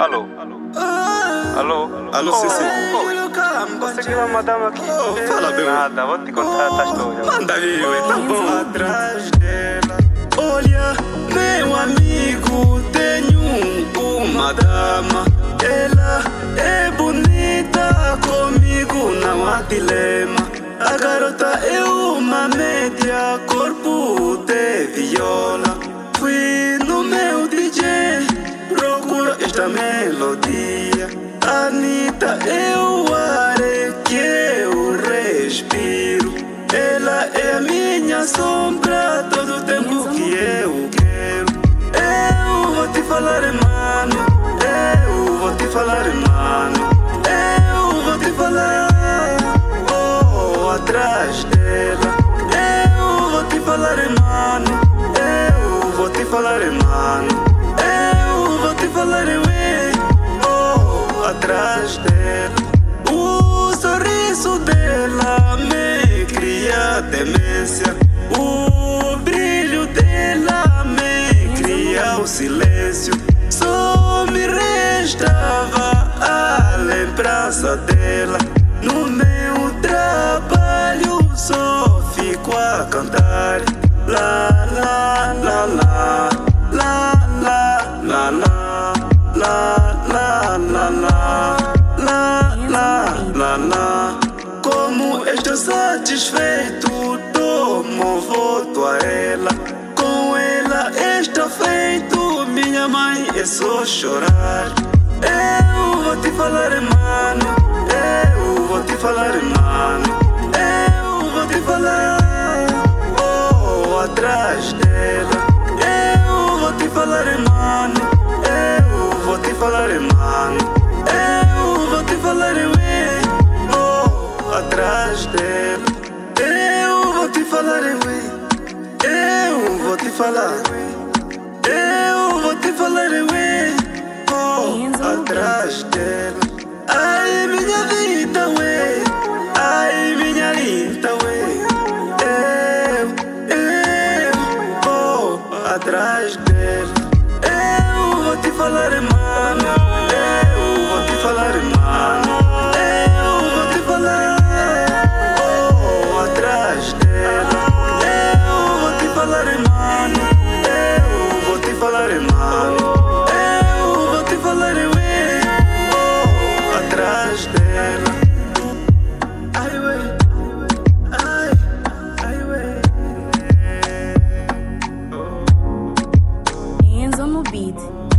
Alô? Alô? Alô, Oh, Ceci. oh, Você que uma madame aqui? Oh, fala, bebê. Nada, vou te contar essa história. Manda aí, ué, tá bom. atrás dela. Olha, meu amigo, tenho uma dama. Ela é bonita, comigo não há dilema. A garota é esta melodia. Anitta é o ar que eu respiro. Ela é a minha sombra todo tempo que eu quero. Eu vou te falar, mano. Eu vou te falar, mano. Eu vou te falar. Oh, atrás dela. Eu vou te falar, mano. Eu vou te falar, mano. Thursday. Satisfeito Tomo voto a ela. Com ela está feito Minha mãe é só chorar. Eu vou te falar mano Eu vou te falar mano. Eu vou te falar Oh, atrás dela Eu, eu vou te falar. Eu vou te falar. Eu vou te falar eu mim. Vou atrás dele. Ai, minha vida, ué. Ai, minha linda, ué. Eu, eu vou atrás dele. falar mano, eu vou te falar mano, eu vou te falar eu oh, atrás dela. Beat.